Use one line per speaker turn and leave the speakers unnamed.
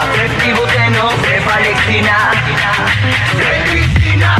Cristina, de Palestina.